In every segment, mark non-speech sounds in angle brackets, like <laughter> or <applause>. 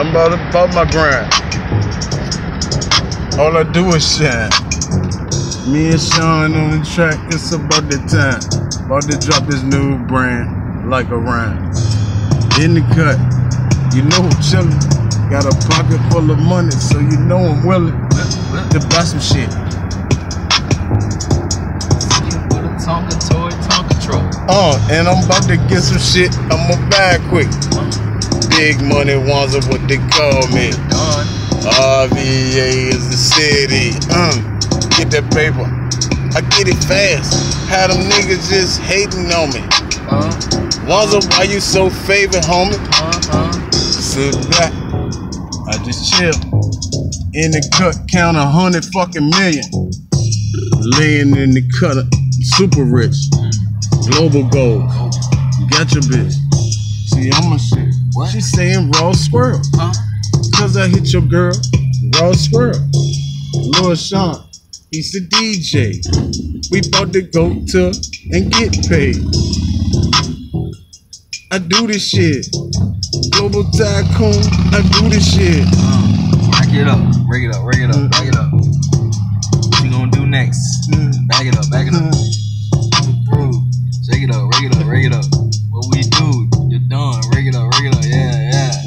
I'm about about my grind. All I do is shine. Me and Sean on the track, it's about the time. About to drop this new brand, like a rhyme. In the cut, you know I'm chillin'. Got a pocket full of money, so you know I'm willing to buy some shit. With a Tonka toy, Tonka control. Uh, and I'm about to get some shit. I'ma buy it quick. Big money ones are what they call me. RVA is the city. Um, get that paper. I get it fast. How them niggas just hating on me. Uh, Wanza, why you so favorite, homie? uh, uh. Sit back. I just chill. In the cut, count a hundred fucking million. Laying in the cutter, super rich. Global gold. You got your bitch. See, I'm a shit. What? She saying raw squirrel. Huh? Cause I hit your girl, raw squirrel. Lil Sean, he's the DJ. We about to go to and get paid. I do this shit. Global tycoon, I do this shit. Uh, back it up. Bring it up. Bring it up. Back it up. What you gonna do next? Mm.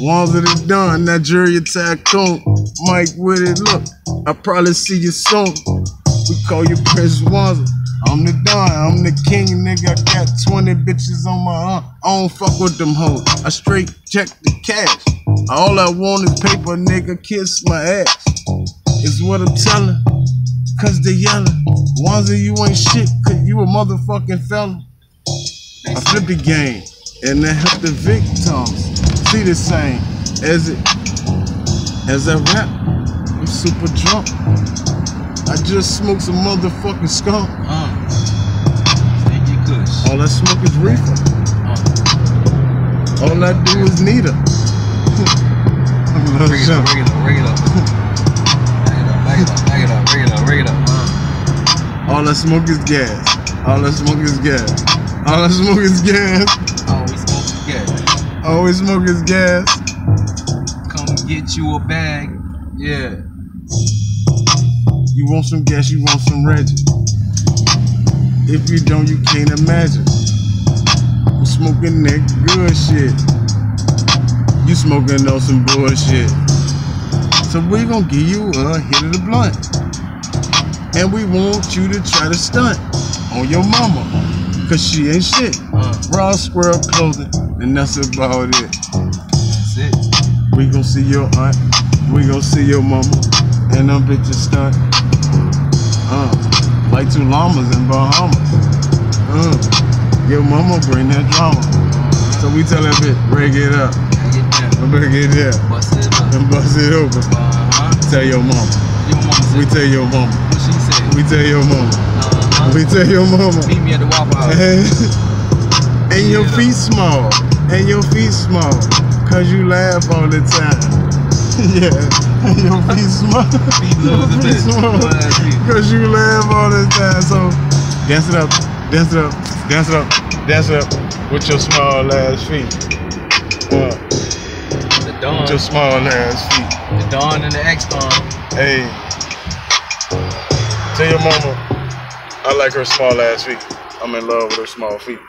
Yeah, yeah. Ones that it done, Nigeria tycoon. Mike with it, look. I probably see you soon. We call you Prince Wanza. I'm the Don, I'm the king, nigga. I got 20 bitches on my arm. I don't fuck with them hoes. I straight check the cash. All I want is paper, nigga. Kiss my ass. Is what I'm telling. Cause they yelling. Wanza, you ain't shit, cause you a motherfucking felon. I flip the game and I help the victims see the same as it as I rap. I'm super drunk. I just smoked some motherfucking skunk. Uh. Take your kush. All I smoke is reefer. Uh. All I do is need her. <laughs> <laughs> Bring it up. Bring it up. Bring it up. Back it up. Back it up. Back it up. Bring it up. Bring it up. Uh. All I smoke is gas. All I smoke is gas. All I smoke is gas. Always smoke together. Always smoke is gas. Come get you a bag. Yeah. You want some gas, you want some Reggie. If you don't, you can't imagine. I'm smoking that good shit. You smoking on some bullshit. So we gonna give you a hit of the blunt. And we want you to try to stunt on your mama. Cause she ain't shit. Uh. Raw squirrel clothing, and that's about it. That's it. We gon' see your aunt, we gon' see your mama, and them bitches stunt. Uh, like two llamas in Bahamas. Uh, your mama bring that drama. So we tell that bitch, break it up, it down. break it up, Bust it up. and bust it open. Uh-huh. Tell your mama, Your mama we tell your mama, what she said. we tell your mama, Uh-huh. we tell your mama. Meet me at the Waffle House. And your feet small, and your feet small, cause you laugh all the time. <laughs> yeah, and your feet small, <laughs> Feet little as small, feet. cause you laugh all the time. So dance it up, dance it up, dance it up, dance it up with your small ass feet. Uh, The Dawn. with your small ass feet. The Dawn and the X-Dawn. Hey, tell your mama I like her small ass feet. I'm in love with her small feet.